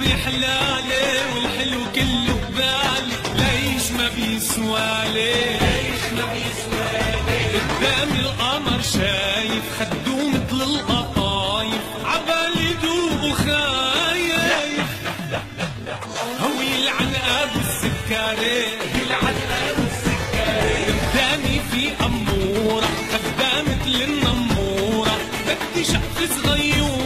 دلالي والحلو كله ببالي. ليش ما بيسوالي. ليش ما بيسوالي. قدام القمر شايف خدو مثل القطايف. عبالي دوب وخايف. هو يلعن أبو السكاري يلعن أبو السكاري قدامي في أمورة. خدام مثل النموره بدي شقف صغيوره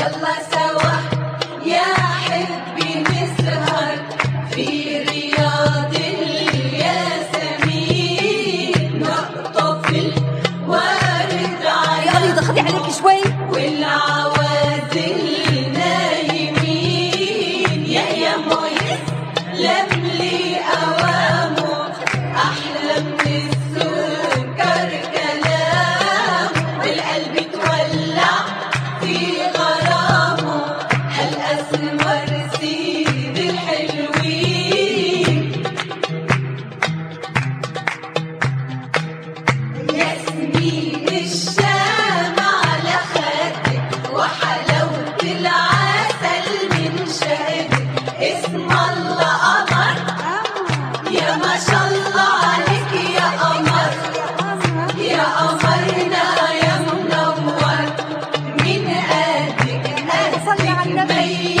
يلا اسم الله قمر يا ما شاء الله عليك يا قمر يا قمرنا يا منور. من قدك قدك النبي.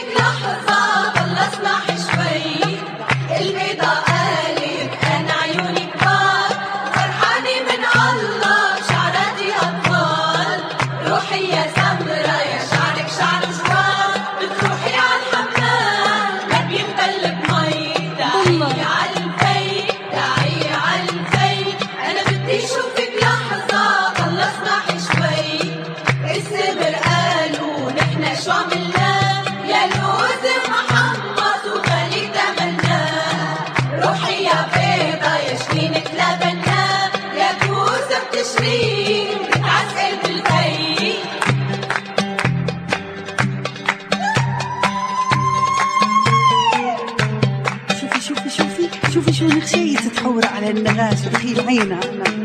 شوفي شوفي شوفي